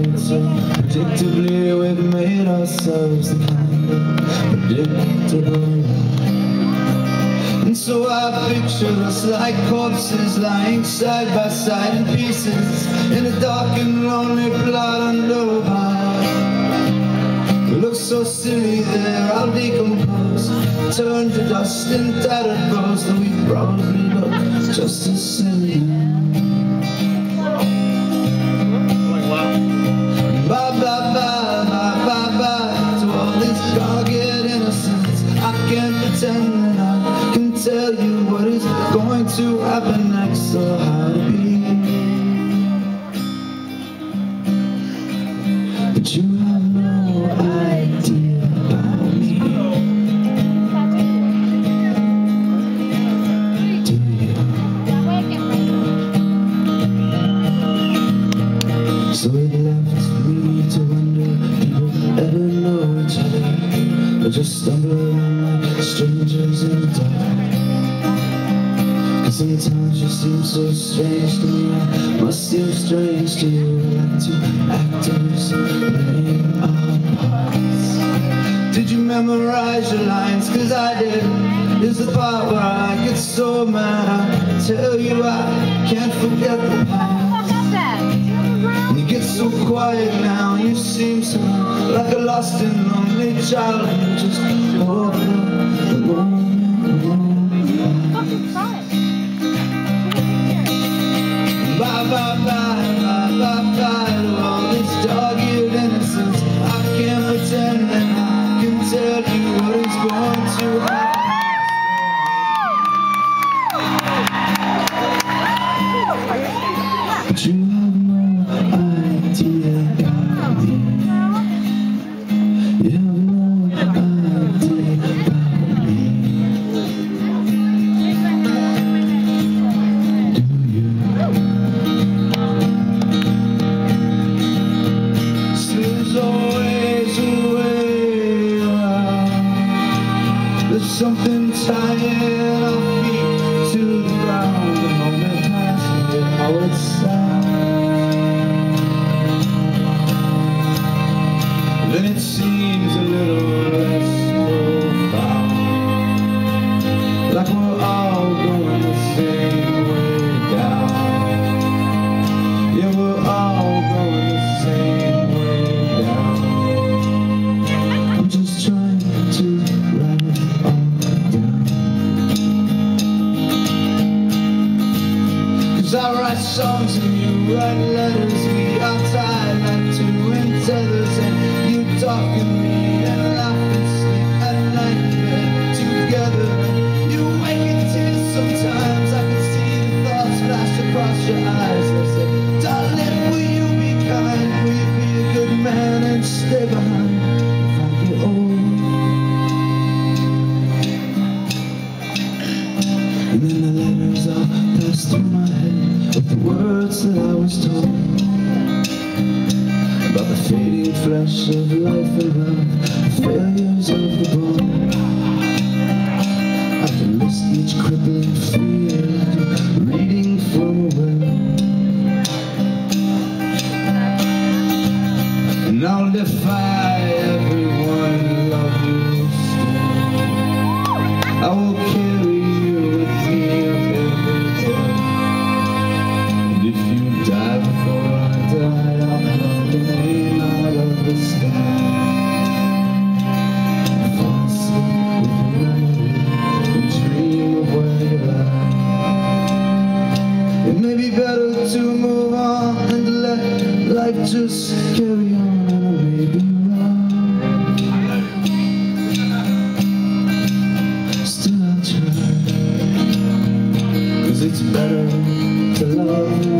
So predictably we've made ourselves the kind of predictable and so I picture us like corpses lying side by side in pieces In a dark and lonely plot under a We look so silly there, I'll decompose. Turn to dust and tattered bones Though we probably look just as silly around like strangers in the dark. Cause sometimes you seem so strange to me. I must seem strange to you. Like two actors playing our parts. Did you memorize your lines? Cause I did. Is the part where I get so mad I tell you I can't forget the get so quiet now, you seem so like a lost and lonely child. And just walk moment You I write songs and you write letters We are tied like two in tethers And you talk and read and laugh and sleep at night bed together. You wake in tears sometimes I can see the thoughts flash across your eyes. They say, darling, will you be kind? Will you be a good man and stay behind If I get old And then the letters all pass through my that I was told. About the fading flesh of life and love The failures of the bone I can list each crippling fear reading from a well. And I'll defy loved.